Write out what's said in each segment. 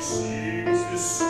sings his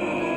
Bye.